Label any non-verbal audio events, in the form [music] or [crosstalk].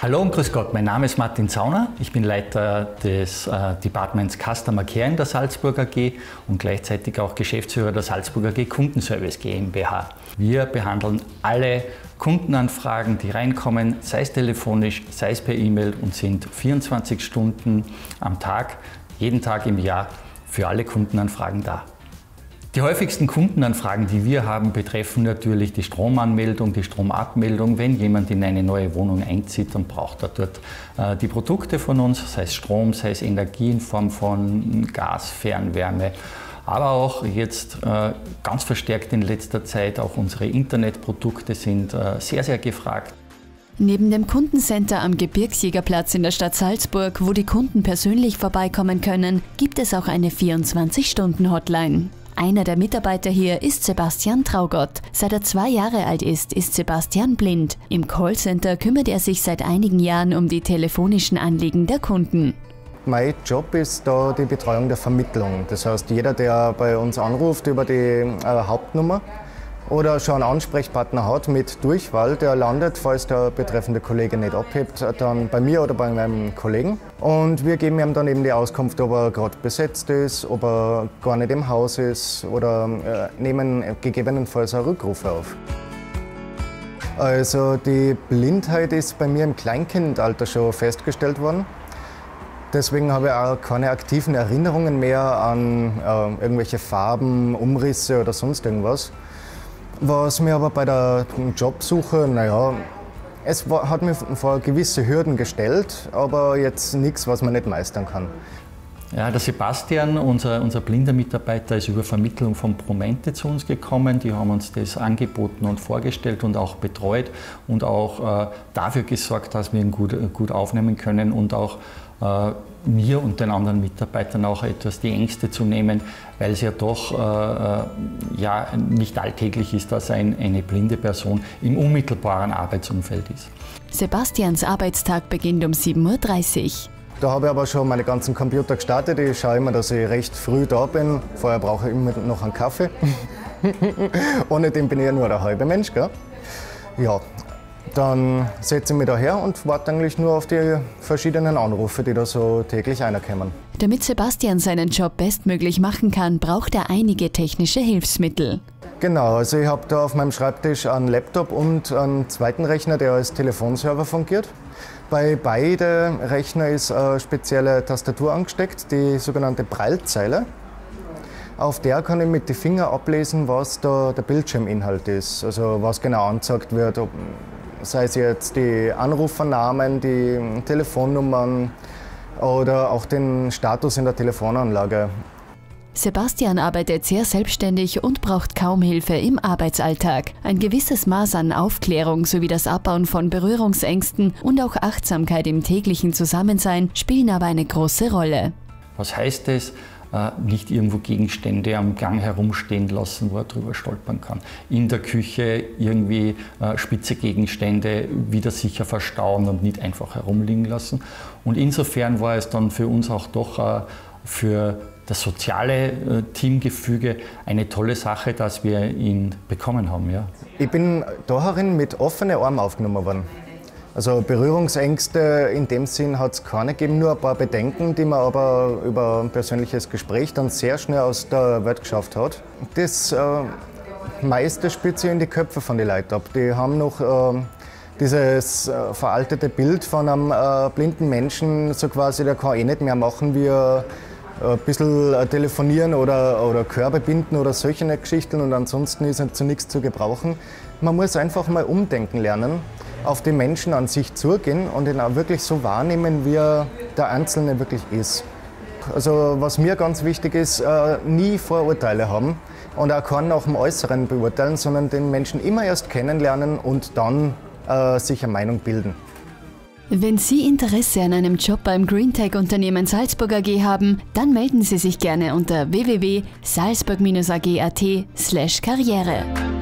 Hallo und grüß Gott, mein Name ist Martin Zauner. Ich bin Leiter des äh, Departments Customer Care in der Salzburger AG und gleichzeitig auch Geschäftsführer der Salzburger AG Kundenservice GmbH. Wir behandeln alle Kundenanfragen, die reinkommen, sei es telefonisch, sei es per E-Mail und sind 24 Stunden am Tag, jeden Tag im Jahr für alle Kundenanfragen da. Die häufigsten Kundenanfragen, die wir haben, betreffen natürlich die Stromanmeldung, die Stromabmeldung. Wenn jemand in eine neue Wohnung einzieht, dann braucht er dort äh, die Produkte von uns, sei es Strom, sei es Energie in Form von Gas, Fernwärme. Aber auch jetzt äh, ganz verstärkt in letzter Zeit auch unsere Internetprodukte sind äh, sehr, sehr gefragt. Neben dem Kundencenter am Gebirgsjägerplatz in der Stadt Salzburg, wo die Kunden persönlich vorbeikommen können, gibt es auch eine 24-Stunden-Hotline. Einer der Mitarbeiter hier ist Sebastian Traugott. Seit er zwei Jahre alt ist, ist Sebastian blind. Im Callcenter kümmert er sich seit einigen Jahren um die telefonischen Anliegen der Kunden. Mein Job ist da die Betreuung der Vermittlung. Das heißt, jeder, der bei uns anruft über die äh, Hauptnummer, oder schon einen Ansprechpartner hat mit Durchwahl, der landet, falls der betreffende Kollege nicht abhebt, dann bei mir oder bei meinem Kollegen. Und wir geben ihm dann eben die Auskunft, ob er gerade besetzt ist, ob er gar nicht im Haus ist oder äh, nehmen gegebenenfalls einen Rückruf auf. Also die Blindheit ist bei mir im Kleinkindalter schon festgestellt worden. Deswegen habe ich auch keine aktiven Erinnerungen mehr an äh, irgendwelche Farben, Umrisse oder sonst irgendwas. Was mir aber bei der Jobsuche, naja, es hat mir vor gewisse Hürden gestellt, aber jetzt nichts, was man nicht meistern kann. Ja, der Sebastian, unser, unser blinder Mitarbeiter, ist über Vermittlung von Promente zu uns gekommen. Die haben uns das angeboten und vorgestellt und auch betreut und auch äh, dafür gesorgt, dass wir ihn gut, gut aufnehmen können und auch äh, mir und den anderen Mitarbeitern auch etwas die Ängste zu nehmen, weil es ja doch äh, äh, ja, nicht alltäglich ist, dass ein, eine blinde Person im unmittelbaren Arbeitsumfeld ist. Sebastians Arbeitstag beginnt um 7.30 Uhr. Da habe ich aber schon meine ganzen Computer gestartet. Ich schaue immer, dass ich recht früh da bin. Vorher brauche ich immer noch einen Kaffee. [laughs] Ohne den bin ich ja nur der halbe Mensch. Gell? Ja, dann setze ich mich daher und warte eigentlich nur auf die verschiedenen Anrufe, die da so täglich einerkommen. Damit Sebastian seinen Job bestmöglich machen kann, braucht er einige technische Hilfsmittel. Genau, also ich habe da auf meinem Schreibtisch einen Laptop und einen zweiten Rechner, der als Telefonserver fungiert. Bei beiden Rechnern ist eine spezielle Tastatur angesteckt, die sogenannte Breilzeile. Auf der kann ich mit den Fingern ablesen, was da der Bildschirminhalt ist, also was genau angezeigt wird, ob sei es jetzt die Anrufernamen, die Telefonnummern oder auch den Status in der Telefonanlage. Sebastian arbeitet sehr selbstständig und braucht kaum Hilfe im Arbeitsalltag. Ein gewisses Maß an Aufklärung sowie das Abbauen von Berührungsängsten und auch Achtsamkeit im täglichen Zusammensein spielen aber eine große Rolle. Was heißt es? Äh, nicht irgendwo Gegenstände am Gang herumstehen lassen, wo er drüber stolpern kann. In der Küche irgendwie äh, spitze Gegenstände wieder sicher verstauen und nicht einfach herumliegen lassen. Und insofern war es dann für uns auch doch äh, für das soziale Teamgefüge eine tolle Sache, dass wir ihn bekommen haben. Ja. Ich bin darin mit offenen Armen aufgenommen worden. Also Berührungsängste in dem Sinn hat es keine gegeben, nur ein paar Bedenken, die man aber über ein persönliches Gespräch dann sehr schnell aus der Welt geschafft hat. Das äh, meiste spielt sich in die Köpfe von den Leuten ab. Die haben noch äh, dieses äh, veraltete Bild von einem äh, blinden Menschen, so quasi, der kann eh nicht mehr machen, wie äh, ein bisschen telefonieren oder, oder Körbe binden oder solche Geschichten und ansonsten ist er zu nichts zu gebrauchen. Man muss einfach mal umdenken lernen auf die Menschen an sich zugehen und ihn auch wirklich so wahrnehmen, wie er der Einzelne wirklich ist. Also was mir ganz wichtig ist, nie Vorurteile haben und auch keinen nach dem Äußeren beurteilen, sondern den Menschen immer erst kennenlernen und dann äh, sich eine Meinung bilden. Wenn Sie Interesse an einem Job beim Greentech-Unternehmen Salzburg AG haben, dann melden Sie sich gerne unter www.salzburg-ag.at/karriere.